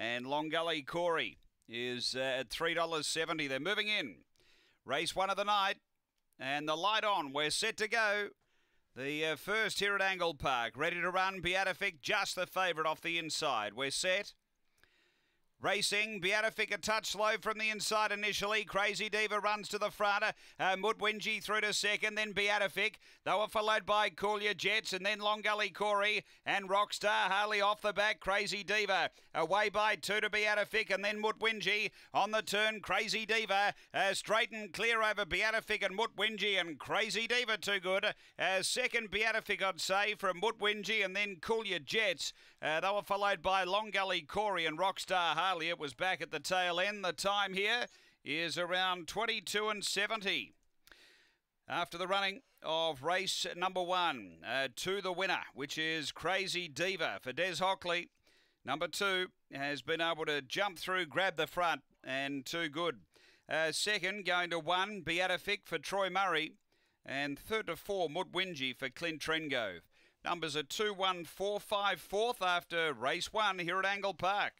And Long Gully Corey is uh, at $3.70. They're moving in. Race one of the night. And the light on. We're set to go. The uh, first here at Angle Park. Ready to run. Beatific just the favourite off the inside. We're set. Racing, Beatific a touch slow from the inside initially. Crazy Diva runs to the front. Uh, Mudwinji through to second, then Beatific. They were followed by Coolia Jets and then Long Gully Corey and Rockstar Harley off the back. Crazy Diva away by two to Beatific and then Mudwinji on the turn. Crazy Diva uh, straight and clear over Beatific and Mudwinji and Crazy Diva too good. Uh, second Beatific I'd say from Mudwinji and then Coolia Jets. Uh, they were followed by Long Gully Corey and Rockstar Harley. It was back at the tail end. The time here is around 22 and 70. After the running of race number one uh, to the winner, which is Crazy Diva for Des Hockley. Number two has been able to jump through, grab the front, and too good. Uh, second, going to one, Beatific for Troy Murray. And third to four, Mudwinji for Clint Trengove. Numbers are 2 1 4 5 fourth after race one here at Angle Park.